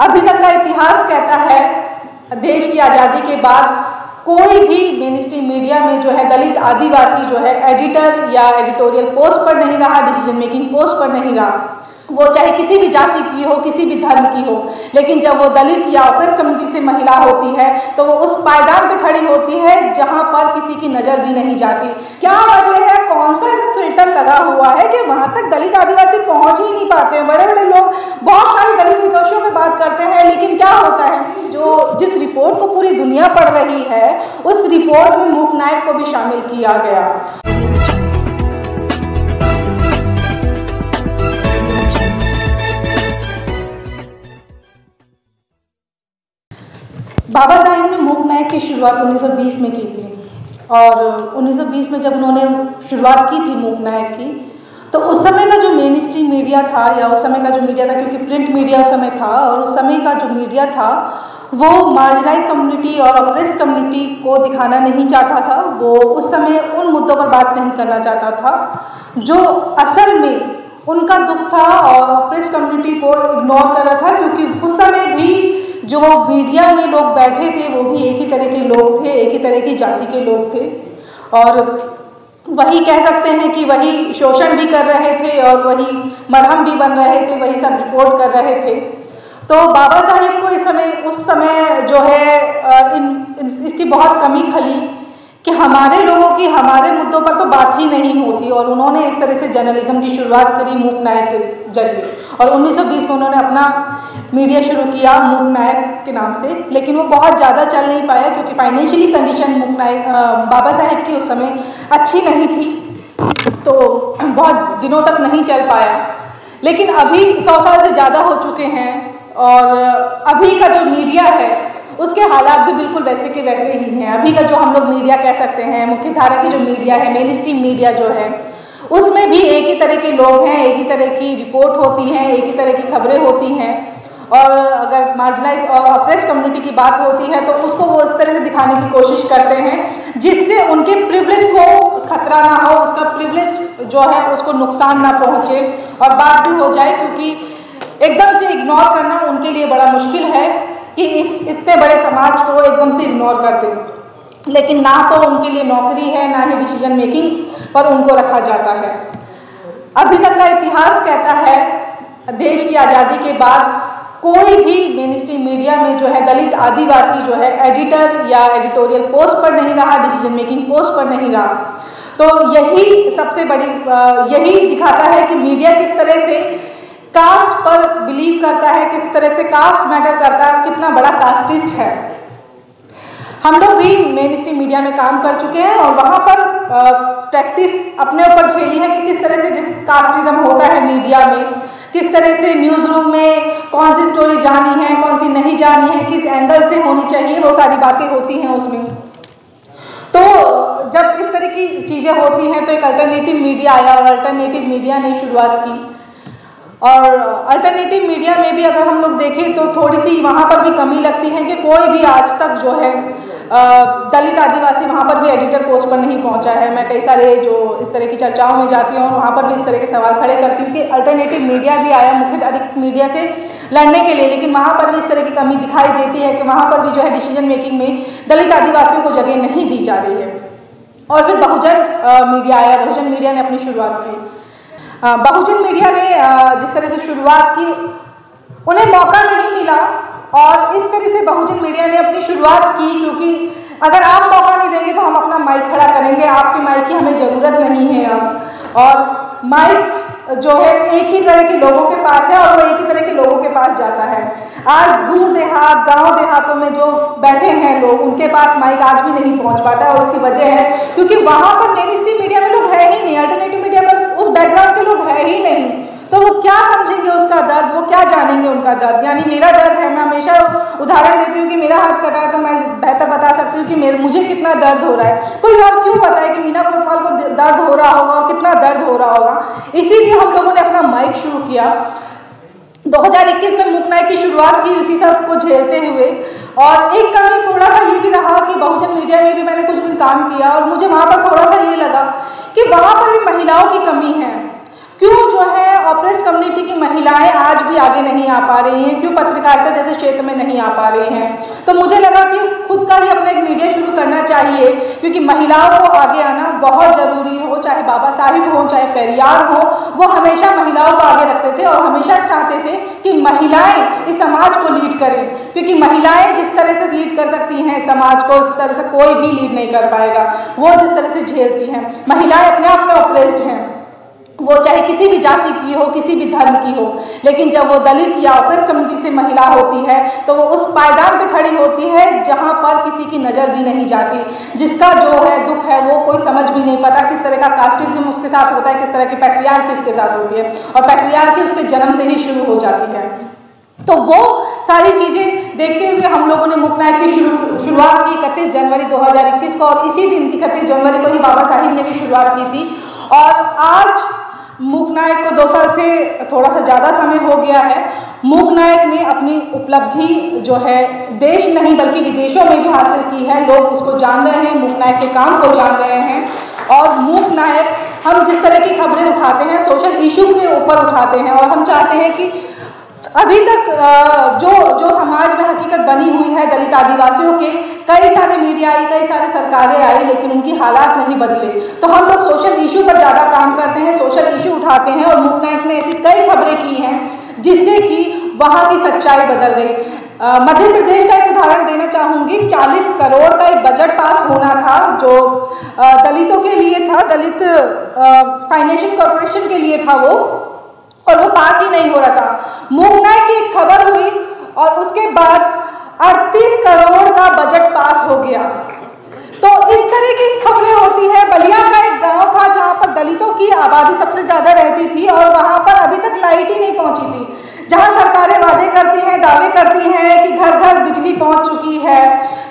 अभी तक का इतिहास कहता है, देश की आज़ादी के बाद कोई भी मिनिस्ट्री मीडिया में जो है, दलित आदिवासी जो है एडिटर या एडिटोरियल पोस्ट पर नहीं रहा डिसीज़न मेकिंग पोस्ट पर नहीं रहा। वो चाहे किसी भी जाति की हो, किसी भी धर्म की हो, लेकिन जब वो दलित या ऑपरेस कम्युनिटी से महिला होती है तो वो उस पायदान पे खड़ी होती है जहाँ पर किसी की नज़र भी नहीं जाती। क्या वजह है? कौन सा ऐसा फ़िल्टर लगा हुआ है कि वहाँ तक दलित आदिवासी पहुँच ही नहीं पाते हैं? बड़े बड़े लोग बहुत सारे दलित हितोषियों पर बात करते हैं, लेकिन क्या होता है? जो जिस रिपोर्ट को पूरी दुनिया पढ़ रही है, उस रिपोर्ट में मूक नायक को भी शामिल किया गया। बाबा साहिब ने मूक नायक की शुरुआत 1920 में की थी। और 1920 में जब उन्होंने शुरुआत की थी मूक नायक की तो उस समय का जो मेन स्ट्रीम मीडिया था, या उस समय का जो मीडिया था, क्योंकि प्रिंट मीडिया उस समय था, और उस समय का जो मीडिया था, वो मार्जिनाइज कम्युनिटी और अप्रेस कम्युनिटी को दिखाना नहीं चाहता था। वो उस समय उन मुद्दों पर बात नहीं करना चाहता था, जो असल में उनका दुख था और अप्रेस कम्युनिटी को इग्नोर कर रहा था, क्योंकि उस समय जो मीडिया में लोग बैठे थे वो भी एक ही तरह के लोग थे एक ही तरह की जाति के लोग थे। और वही कह सकते हैं कि वही शोषण भी कर रहे थे और वही मरहम भी बन रहे थे वही सब रिपोर्ट कर रहे थे। तो बाबा साहेब को इस समय उस समय जो है इन, इन इसकी बहुत कमी खली। कि हमारे लोगों की, हमारे मुद्दों पर तो बात ही नहीं होती और उन्होंने इस तरह से जर्नलिज्म की शुरुआत करी मूक नायक के ज़रिए। और 1920 में उन्होंने अपना मीडिया शुरू किया मूक नायक के नाम से, लेकिन वो बहुत ज़्यादा चल नहीं पाया क्योंकि फाइनेंशियली कंडीशन मूक नायक बाबा साहेब की उस समय अच्छी नहीं थी तो बहुत दिनों तक नहीं चल पाया। लेकिन अभी सौ साल से ज़्यादा हो चुके हैं और अभी का जो मीडिया है उसके हालात भी बिल्कुल वैसे के वैसे ही हैं। अभी का जो हम लोग मीडिया कह सकते हैं मुख्य धारा की जो मीडिया है मेन स्ट्रीम मीडिया जो है, उसमें भी एक ही तरह के लोग हैं, एक ही तरह की रिपोर्ट होती हैं, एक ही तरह की खबरें होती हैं। और अगर मार्जिनाइज और अप्रेस कम्युनिटी की बात होती है तो उसको वो इस तरह से दिखाने की कोशिश करते हैं, जिससे उनके प्रिवलेज को खतरा ना हो, उसका प्रिवलेज जो है, उसको नुकसान ना पहुँचे। और बात भी हो जाए, क्योंकि एकदम से इग्नोर करना उनके लिए बड़ा मुश्किल है। कि इस इतने बड़े समाज को एकदम से इग्नोर कर दें लेकिन ना तो उनके लिए नौकरी है, ना ही डिसीज़न मेकिंग पर उनको रखा जाता है। अभी तक का इतिहास कहता है, देश की आज़ादी के बाद कोई भी मेन मीडिया में जो है, दलित आदिवासी जो है एडिटर या एडिटोरियल पोस्ट पर नहीं रहा डिसीज़न मेकिंग पोस्ट पर नहीं रहा। तो यही सबसे बड़ी यही दिखाता है कि मीडिया किस तरह से कास्ट पर बिलीव करता है, किस तरह से कास्ट मैटर करता है, कितना बड़ा कास्टिस्ट है। हम लोग भी मेन स्ट्रीम मीडिया में काम कर चुके हैं और वहाँ पर प्रैक्टिस अपने ऊपर झेली है कि किस तरह से जिस कास्टिज्म होता है मीडिया में, किस तरह से न्यूज़ रूम में कौन सी स्टोरी जानी है, कौन सी नहीं जानी है, किस एंगल से होनी चाहिए, वो सारी बातें होती हैं उसमें। तो जब इस तरह की चीज़ें होती हैं तो एक अल्टरनेटिव मीडिया आया और अल्टरनेटिव मीडिया ने शुरुआत की। और अल्टरनेटिव मीडिया में भी अगर हम लोग देखें तो थोड़ी सी वहाँ पर भी कमी लगती है कि कोई भी आज तक जो है दलित आदिवासी वहाँ पर भी एडिटर पोस्ट पर नहीं पहुँचा है। मैं कई सारे जो इस तरह की चर्चाओं में जाती हूँ, वहाँ पर भी इस तरह के सवाल खड़े करती हूँ कि अल्टरनेटिव मीडिया भी आया मुख्य मीडिया से लड़ने के लिए, लेकिन वहाँ पर भी इस तरह की कमी दिखाई देती है कि वहाँ पर भी जो है डिसीज़न मेकिंग में दलित आदिवासियों को जगह नहीं दी जा रही है। और फिर बहुजन मीडिया आया, बहुजन मीडिया ने अपनी शुरुआत की। बहुजन मीडिया ने जिस तरह से शुरुआत की, उन्हें मौका नहीं मिला और इस तरह से बहुजन मीडिया ने अपनी शुरुआत की क्योंकि अगर आप मौका नहीं देंगे तो हम अपना माइक खड़ा करेंगे। आपके माइक की हमें ज़रूरत नहीं है अब। और माइक, जो है, एक ही तरह के लोगों के पास है और वो एक ही तरह के लोगों के पास जाता है। आज दूर देहात, गाँव देहातों में जो बैठे हैं लोग, उनके पास माइक आज भी नहीं पहुँच पाता है और उसकी वजह है क्योंकि वहाँ पर मेन स्ट्रीम मीडिया में लोग है ही नहीं अल्टरनेटिव मीडिया में उस बैकग्राउंड के लोग है ही नहीं। तो वो क्या समझेंगे उसका दर्द, वो क्या जानेंगे उनका दर्द? यानी मेरा दर्द है, मैं हमेशा उदाहरण देती हूँ कि मेरा हाथ कटा है तो मैं बेहतर बता हूँ कि मेरे, मुझे कितना दर्द हो रहा है। कोई और क्यों बताए कि मीना कोटवाल को दर्द हो रहा होगा और कितना दर्द हो रहा होगा? इसीलिए हम लोगों ने अपना माइक शुरू किया। 2021 में मुक की शुरुआत की, उसी सबको झेलते हुए। और एक कमी थोड़ा सा ये भी रहा कि बहुजन मीडिया में भी मैंने कुछ दिन काम किया और मुझे वहाँ पर थोड़ा सा ये लगा कि वहाँ पर भी महिलाओं की कमी है। क्यों जो है ऑपरेस कम्युनिटी की महिलाएँ आज भी आगे नहीं आ पा रही हैं? क्यों पत्रकारिता जैसे क्षेत्र में नहीं आ पा रही हैं? तो मुझे लगा कि खुद का ही अपना एक मीडिया शुरू करना चाहिए, क्योंकि महिलाओं को आगे आना बहुत ज़रूरी हो, चाहे बाबा साहिब हो, चाहे पेरियार हो, वो हमेशा महिलाओं को आगे रखते थे और हमेशा चाहते थे कि महिलाएँ इस समाज को लीड करें। क्योंकि महिलाएँ जिस तरह से लीड कर सकती हैं, समाज को उस तरह से कोई भी लीड नहीं कर पाएगा। वो जिस तरह से झेलती हैं। महिलाएँ अपने आप में चाहे किसी भी जाति की हो, किसी भी धर्म की हो, लेकिन जब वो दलित या ऑपरेस कम्युनिटी से महिला होती है तो वो उस पायदान पे खड़ी होती है जहाँ पर किसी की नज़र भी नहीं जाती। जिसका जो है दुख है, वो कोई समझ भी नहीं पाता किस तरह का कास्टिज्म उसके साथ होता है, किस तरह की पैट्रियार की उसके साथ होती है, और पैट्रियार की उसके जन्म से ही शुरू हो जाती है। तो वो सारी चीज़ें देखते हुए हम लोगों ने मुख नायक की शुरू, शुरुआत की इकतीस जनवरी 2021 को, और इसी दिन इकतीस जनवरी को ही बाबा साहिब ने भी शुरुआत की थी। और आज मूक नायक को दो साल से थोड़ा सा ज़्यादा समय हो गया है। मूक नायक ने अपनी उपलब्धि जो है, देश नहीं बल्कि विदेशों में भी हासिल की है। लोग उसको जान रहे हैं, मूक नायक के काम को जान रहे हैं। और मूक नायक, हम जिस तरह की खबरें उठाते हैं सोशल इशू के ऊपर उठाते हैं और हम चाहते हैं कि अभी तक जो जो समाज में हकीकत बनी हुई है दलित आदिवासियों के, कई सारे मीडिया आई, कई सारे सरकारें आई, लेकिन उनकी हालात नहीं बदले। तो हम लोग सोशल इशू पर ज़्यादा काम करते हैं सोशल इशू उठाते हैं और मुख ने ऐसी कई खबरें की हैं, जिससे कि वहाँ की सच्चाई बदल गई। मध्य प्रदेश का एक उदाहरण देना चाहूँगी। 40 करोड़ का एक बजट पास होना था, जो दलितों के लिए था, दलित फाइनेंशियल कॉरपोरेशन के लिए था वो। और वो पास ही नहीं हो रहा था। मुंगना की खबर हुई और उसके बाद 38 करोड़ का बजट पास हो गया। तो इस तरह की खबरें होती है। बलिया का एक गाँव था जहाँ पर दलितों की आबादी सबसे ज़्यादा रहती थी और वहाँ पर अभी तक लाइट ही नहीं पहुँची थी। जहाँ सरकारें वादे करती हैं, दावे करती हैं कि घर घर बिजली पहुँच चुकी है,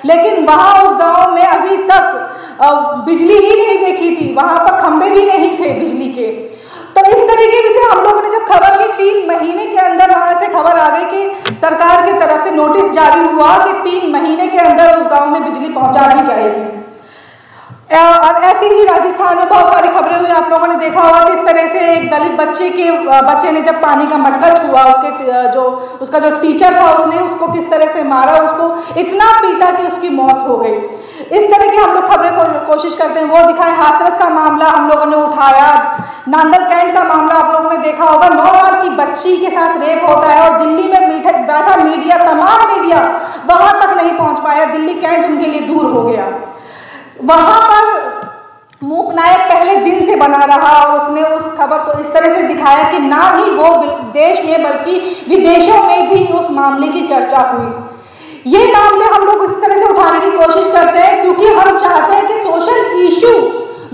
लेकिन वहाँ उस गाँव में अभी तक बिजली ही नहीं देखी थी। वहाँ पर खंबे भी नहीं थे बिजली के। तो इस तरीके की थे, हम लोगों ने जब खबर की तीन महीने के अंदर वहाँ से खबर आ गई कि सरकार की तरफ़ से नोटिस जारी हुआ कि तीन महीने के अंदर उस गाँव में बिजली पहुँचा दी जाएगी। और ऐसे ही राजस्थान में बहुत सारी खबरें हुई। आप लोगों ने देखा होगा कि इस तरह से एक दलित बच्चे के बच्चे ने जब पानी का मटका छुआ उसके जो उसका जो टीचर था उसने उसको किस तरह से मारा उसको इतना पीटा कि उसकी मौत हो गई। इस तरह की हम लोग खबरें को, कोशिश करते हैं। वो दिखाए हाथरस का मामला हम लोगों ने उठाया। नांगल कैंट का मामला आप लोगों ने देखा होगा। नौ साल की बच्ची के साथ रेप होता है और दिल्ली में बैठा मीडिया तमाम मीडिया वहाँ तक नहीं पहुँच पाया। दिल्ली कैंट उनके लिए दूर हो गया। वहाँ पर मूक नायक पहले दिन से बना रहा और उसने उस खबर को इस तरह से दिखाया कि ना ही वो देश में, बल्कि विदेशों में भी उस मामले की चर्चा हुई। ये मामले हम लोग इस तरह से उठाने की कोशिश करते हैं क्योंकि हम चाहते हैं कि सोशल इशू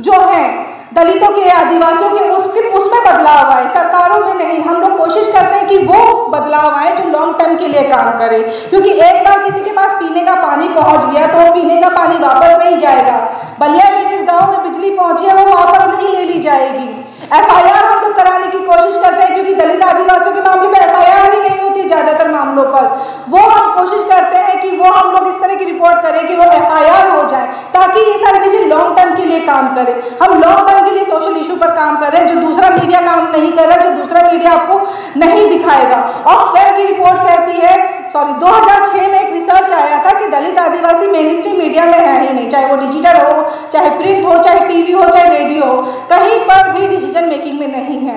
जो है, दलितों के, आदिवासियों के, उसके, उसमें बदलाव आए। सरकारों में नहीं, हम लोग कोशिश करते हैं कि वो बदलाव आए जो लॉन्ग टर्म के लिए काम करे। क्योंकि एक बार किसी के पास पीने का पानी पहुँच गया तो वो पीने का पानी वापस नहीं जाएगा। बलिया में जिस गाँव में बिजली पहुँची है, वो वापस नहीं ले ली जाएगी। एफआईआर हम लोग कराने की कोशिश करते हैं, क्योंकि दलित आदिवासियों के मामले में एफ़ ही नहीं होती ज़्यादातर मामलों पर। वो हम कोशिश करते हैं कि वो हम लोग इस तरह की रिपोर्ट करें कि वो एफ़ हो जाए, ताकि ये सारी चीज़ें लॉन्ग टर्म के लिए काम करें। हम लॉन्ग टर्म के लिए सोशल इशू पर काम कर रहे हैं, जो दूसरा मीडिया काम नहीं कर रहा, जो दूसरा मीडिया आपको नहीं दिखाएगा। ऑक्सफैम की रिपोर्ट कहती है सॉरी 2006 में एक रिसर्च आया था कि दलित आदिवासी मेन मीडिया में है ही नहीं, चाहे वो डिजिटल हो, चाहे प्रिंट हो, चाहे टीवी हो, चाहे रेडियो हो, कहीं पर भी डिसीज़न मेकिंग में नहीं है।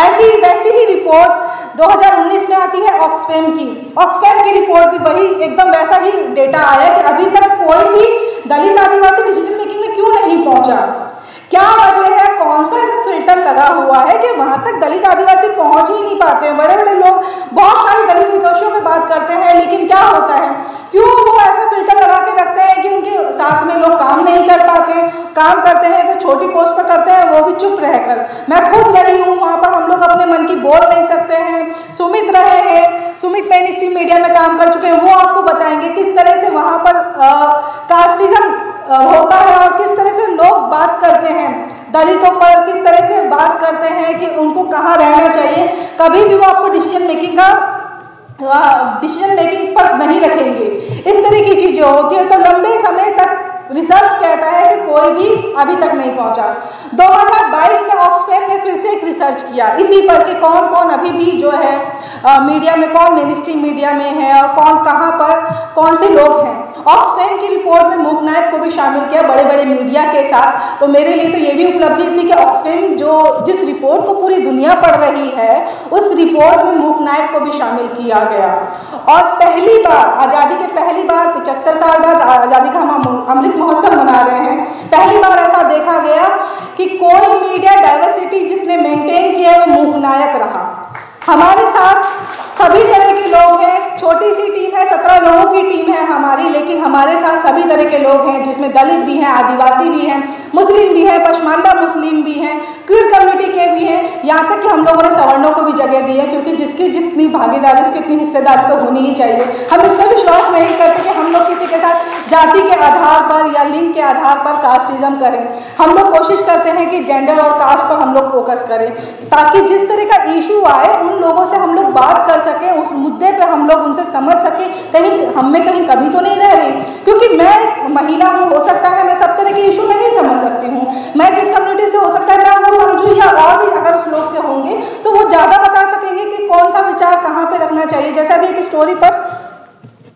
ऐसी वैसी ही रिपोर्ट 2019 में आती है ऑक्सफैम की। ऑक्सफैम की रिपोर्ट भी वही, एकदम वैसा ही डेटा आया कि अभी तक कोई भी दलित आदिवासी डिसीज़न मेकिंग में क्यों नहीं पहुँचा? क्या वजह है? कौन सा ऐसा फ़िल्टर लगा हुआ है कि वहाँ तक दलित आदिवासी पहुँच ही नहीं पाते हैं? बड़े बड़े लोग बहुत सारे दलित हितोषियों पे बात करते हैं, लेकिन क्या होता है? क्यों वो ऐसा फ़िल्टर लगा के रखते हैं कि उनके साथ में लोग काम नहीं कर पाते? काम करते हैं तो छोटी पोस्ट पर करते हैं, वो भी चुप रहकर। मैं खुद रही हूँ, वहाँ पर हम लोग अपने मन की बोल नहीं सकते हैं। सुमित रहे हैं। सुमित मेन स्ट्रीम मीडिया में काम कर चुके हैं। वो आपको बताएँगे किस तरह से वहाँ पर कास्टिज्म होता है और किस तरह से लोग बात करते हैं। दलितों पर किस तरह से बात करते हैं कि उनको कहाँ रहना चाहिए? कभी भी वो आपको डिसीज़न मेकिंग का डिसीज़न मेकिंग पर नहीं रखेंगे। इस तरह की चीज़ें होती है। तो लंबे समय तक रिसर्च कहता है कि कोई भी अभी तक नहीं पहुँचा। 2022 में ऑक्सफैम ने फिर से एक रिसर्च किया। इसी पर कि कौन कौन अभी भी जो है आ, मीडिया में कौन मिनिस्ट्री मीडिया में है और कौन कहाँ पर कौन से लोग हैं। ऑक्सफैम की रिपोर्ट में मूक नायक को भी शामिल किया बड़े बड़े मीडिया के साथ। तो मेरे लिए तो ये भी उपलब्धि थी कि ऑक्सफैम जो जिस रिपोर्ट को पूरी दुनिया पढ़ रही है, उस रिपोर्ट में मूक नायक को भी शामिल किया गया। और पहली बार, आज़ादी के पहली बार, पिचहत्तर साल बाद आज़ादी का हम अमृत महोत्सव मना रहे हैं। पहली बार ऐसा देखा गया कि कोई मीडिया डाइवर्सिटी जिसने मेंटेन किया वो मूक नायक रहा। हमारे साथ सभी तरह के लोग हैं, छोटी सी टीम है, सत्रह लोगों की टीम है हमारी, लेकिन हमारे साथ सभी तरह के लोग हैं, जिसमें दलित भी हैं, आदिवासी भी हैं, मुस्लिम भी हैं पशमानदा मुस्लिम भी हैं क्यूर कम्युनिटी के भी हैं। यहाँ तक कि हम लोगों ने सवर्णों को भी जगह दी है, क्योंकि जिसकी जितनी भागीदारी, उसकी इतनी हिस्सेदारी तो होनी ही चाहिए। हम इस पर विश्वास नहीं करते कि हम लोग किसी के साथ जाति के आधार पर या लिंग के आधार पर कास्टिज्म करें। हम लोग कोशिश करते हैं कि जेंडर और कास्ट पर हम लोग फोकस करें, ताकि जिस तरह का इशू आए, उन लोगों से हम लोग बात कर सकें, उस मुद्दे पे हम लोग उनसे समझ सकें। कहीं, हम में कहीं कभी तो नहीं रह रही। क्योंकि मैं एक महिला हूँ, हो सकता है मैं सब तरह के इशू नहीं समझ सकती हूँ। मैं जिस कम्युनिटी से हो सकता है मैं वो समझूँ या और भी अगर उस लोग के होंगे तो वो ज़्यादा बता सकेंगे कि कौन सा विचार कहाँ पर रखना चाहिए। जैसा भी एक स्टोरी पर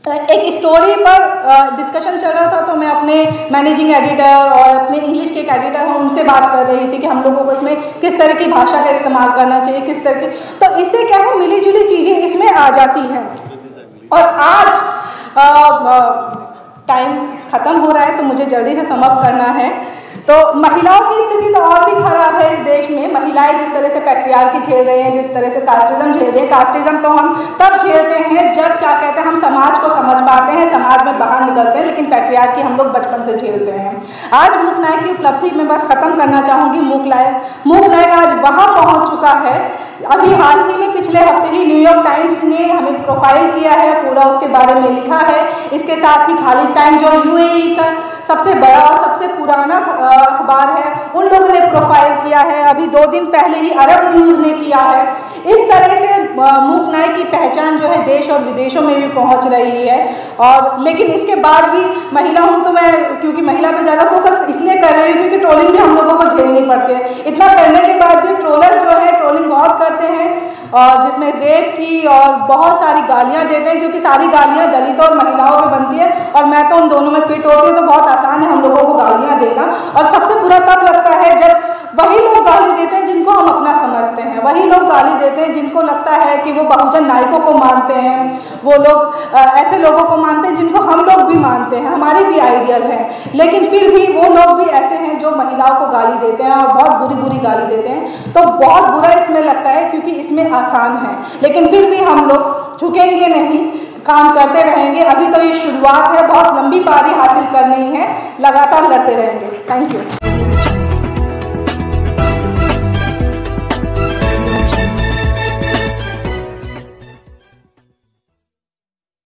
एक स्टोरी पर डिस्कशन चल रहा था तो मैं अपने मैनेजिंग एडिटर और अपने इंग्लिश के एक एडिटर हूँ, उनसे बात कर रही थी कि हम लोगों को इसमें किस तरह की भाषा का इस्तेमाल करना चाहिए, किस तरह की। तो इससे क्या है मिली जुली चीज़ें इसमें आ जाती हैं। और आज टाइम ख़त्म हो रहा है तो मुझे जल्दी से समअप करना है। तो महिलाओं की स्थिति तो और भी खराब है इस देश में। महिलाएँ जिस तरह से पैट्रियार की झेल रही हैं, जिस तरह से कास्टिज्म झेल रही हैं, कास्टिज्म तो हम तब झेलते हैं जब, क्या कहते हैं, हम समाज को समझ पाते हैं, समाज में बाहर निकलते हैं, लेकिन पैट्रियार की हम लोग बचपन से झेलते हैं। आज मूक नायक की उपलब्धि में बस खत्म करना चाहूँगी। मूक नायक मूक नायक आज वहाँ पहुँच चुका है। अभी हाल ही में पिछले हफ़्ते ही न्यूयॉर्क टाइम्स ने हमें प्रोफ़ाइल किया है, पूरा उसके बारे में लिखा है। इसके साथ ही टाइम जो यूएई का सबसे बड़ा और सबसे पुराना अखबार है। उन लोगों ने प्रोफ़ाइल किया है। अभी दो दिन पहले ही अरब न्यूज़ ने किया है। इस तरह से मूक नायक की पहचान जो है देश और विदेशों में भी पहुँच रही है। और लेकिन इसके बाद भी महिला हूँ तो मैं, क्योंकि महिला पे ज़्यादा फोकस इसलिए कर रही हूँ क्योंकि ट्रोलिंग भी हम लोगों को झेलनी पड़ती है। इतना करने के बाद भी ट्रोलर जो है ट्रोलिंग बहुत करते हैं और जिसमें रेप की और बहुत सारी गालियाँ देते हैं, क्योंकि सारी गालियाँ दलितों और महिलाओं पर बनती है। और मैं तो उन दोनों में फिट होती हूँ तो बहुत आसान है हम लोगों को गालियाँ देना। और सबसे बुरा तब लगता है जब वही लोग गाली देते हैं जिनको हम अपना समझते हैं। वही लोग गाली देते हैं जिनको लगता है कि वो बहुजन नायकों को मानते हैं। वो लोग ऐसे लोगों को मानते हैं जिनको हम लोग भी मानते हैं, हमारे भी आइडियल हैं। लेकिन फिर भी वो लोग भी ऐसे हैं जो महिलाओं को गाली देते हैं और बहुत बुरी बुरी गाली देते हैं। तो बहुत बुरा इसमें लगता है क्योंकि इसमें आसान है। लेकिन फिर भी हम लोग झुकेंगे नहीं, काम करते रहेंगे। अभी तो ये शुरुआत है, बहुत लंबी पारी हासिल करनी है, लगातार लड़ते रहेंगे। Thank you